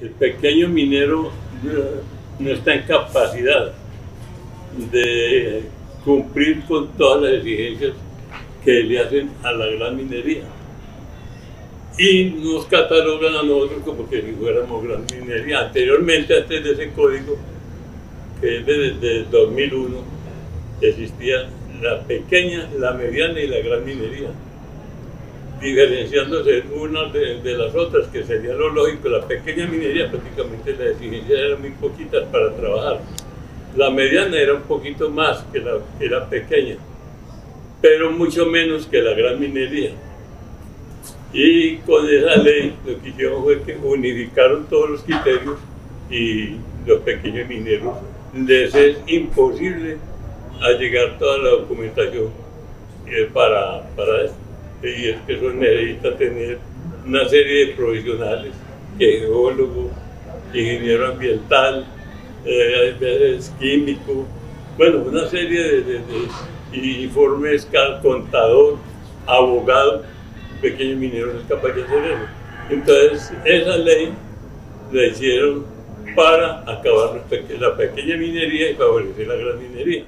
el pequeño minero no está en capacidad de cumplir con todas las exigencias que le hacen a la gran minería. Y nos catalogan a nosotros como que si fuéramos gran minería. Anteriormente, antes de ese código, que es desde 2001, existía la pequeña, la mediana y la gran minería diferenciándose unas de, las otras, que sería lo lógico. La pequeña minería prácticamente la exigencia era muy poquitas para trabajar. La mediana era un poquito más que la, que la pequeña, pero mucho menos que la gran minería. Y con esa ley lo que hicieron fue que unificaron todos los criterios y los pequeños mineros les es imposible llegar toda la documentación eh, para, para esto y es que eso necesita tener una serie de profesionales, geólogo, ingeniero ambiental, eh, químico, bueno, una serie de, informes, contador, abogado, pequeño minero no es capaz de hacer eso. Entonces, esa ley la hicieron para acabar la pequeña minería y favorecer la gran minería.